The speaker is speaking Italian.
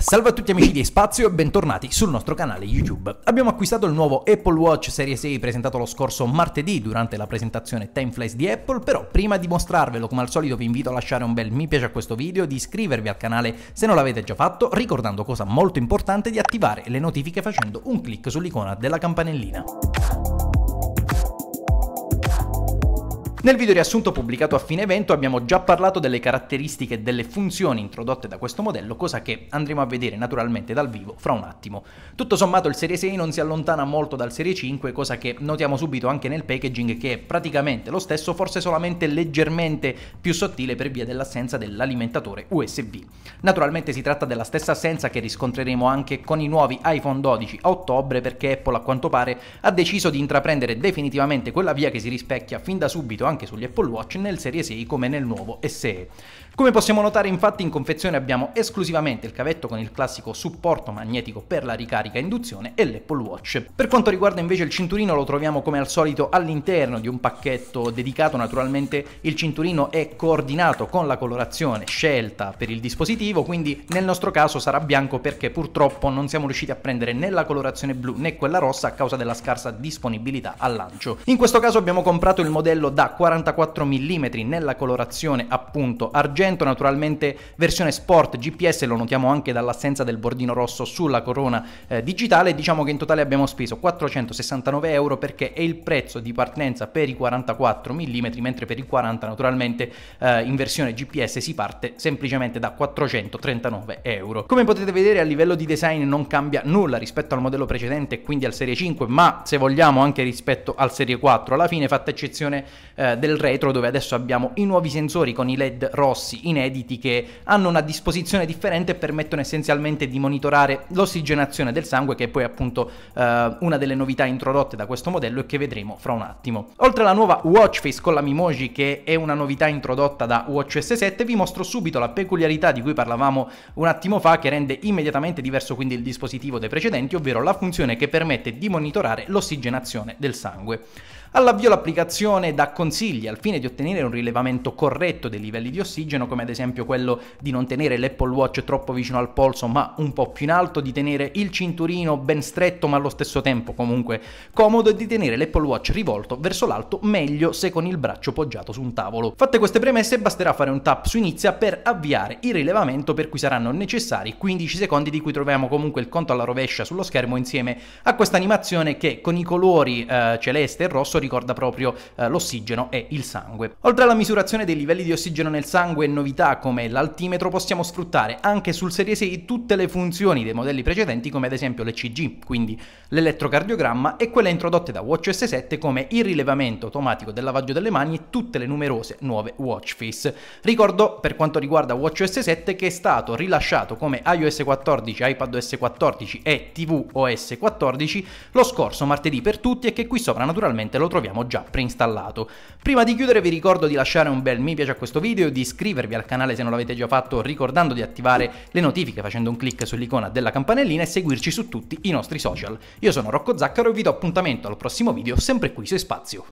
Salve a tutti amici di Spazio e bentornati sul nostro canale YouTube. Abbiamo acquistato il nuovo Apple Watch Serie 6 presentato lo scorso martedì durante la presentazione Time Flash di Apple, però prima di mostrarvelo come al solito vi invito a lasciare un bel mi piace a questo video, di iscrivervi al canale se non l'avete già fatto, ricordando cosa molto importante di attivare le notifiche facendo un clic sull'icona della campanellina. Nel video riassunto pubblicato a fine evento abbiamo già parlato delle caratteristiche e delle funzioni introdotte da questo modello, cosa che andremo a vedere naturalmente dal vivo fra un attimo. Tutto sommato il Serie 6 non si allontana molto dal Serie 5, cosa che notiamo subito anche nel packaging che è praticamente lo stesso, forse solamente leggermente più sottile per via dell'assenza dell'alimentatore USB. Naturalmente si tratta della stessa assenza che riscontreremo anche con i nuovi iPhone 12 a ottobre perché Apple a quanto pare ha deciso di intraprendere definitivamente quella via che si rispecchia fin da subito anche sugli Apple Watch nel Serie 6 come nel nuovo SE. Come possiamo notare infatti in confezione abbiamo esclusivamente il cavetto con il classico supporto magnetico per la ricarica induzione e l'Apple Watch. Per quanto riguarda invece il cinturino lo troviamo come al solito all'interno di un pacchetto dedicato, naturalmente il cinturino è coordinato con la colorazione scelta per il dispositivo, quindi nel nostro caso sarà bianco perché purtroppo non siamo riusciti a prendere né la colorazione blu né quella rossa a causa della scarsa disponibilità al lancio. In questo caso abbiamo comprato il modello da 44 mm nella colorazione appunto argento, naturalmente versione sport GPS, lo notiamo anche dall'assenza del bordino rosso sulla corona eh, digitale, diciamo che in totale abbiamo speso 469 euro perché è il prezzo di partenza per i 44 mm, mentre per i 40 naturalmente eh, in versione GPS si parte semplicemente da 439 euro. Come potete vedere a livello di design non cambia nulla rispetto al modello precedente quindi al Serie 5, ma se vogliamo anche rispetto al Serie 4, alla fine fatta eccezione eh, eh, del retro dove adesso abbiamo i nuovi sensori con i LED rossi inediti che hanno una disposizione differente e permettono essenzialmente di monitorare l'ossigenazione del sangue che è poi appunto eh, una delle novità introdotte da questo modello e che vedremo fra un attimo. Oltre alla nuova watch face con la Mimoji che è una novità introdotta da WatchOS 7 vi mostro subito la peculiarità di cui parlavamo un attimo fa che rende immediatamente diverso quindi il dispositivo dei precedenti ovvero la funzione che permette di monitorare l'ossigenazione del sangue. All'avvio l'applicazione dà consigli al fine di ottenere un rilevamento corretto dei livelli di ossigeno, come ad esempio quello di non tenere l'Apple Watch troppo vicino al polso ma un po' più in alto, di tenere il cinturino ben stretto ma allo stesso tempo comunque comodo e di tenere l'Apple Watch rivolto verso l'alto meglio se con il braccio poggiato su un tavolo. Fatte queste premesse basterà fare un tap su inizia per avviare il rilevamento per cui saranno necessari 15 secondi di cui troviamo comunque il conto alla rovescia sullo schermo insieme a questa animazione che con i colori eh, celeste e rosso ricorda proprio eh, l'ossigeno e il sangue. Oltre alla misurazione dei livelli di ossigeno nel sangue e novità come l'altimetro possiamo sfruttare anche sul Serie 6 tutte le funzioni dei modelli precedenti come ad esempio l'ECG, quindi l'elettrocardiogramma e quelle introdotte da WatchOS 7 come il rilevamento automatico del lavaggio delle mani e tutte le numerose nuove watch face. Ricordo per quanto riguarda WatchOS 7 che è stato rilasciato come iOS 14, iPadOS 14 e tvOS 14 lo scorso martedì per tutti e che qui sopra naturalmente lo troviamo già preinstallato. Prima di chiudere vi ricordo di lasciare un bel mi piace a questo video, di iscrivervi al canale se non l'avete già fatto ricordando di attivare le notifiche facendo un clic sull'icona della campanellina e seguirci su tutti i nostri social. Io sono Rocco Zaccaro e vi do appuntamento al prossimo video sempre qui su Spazio.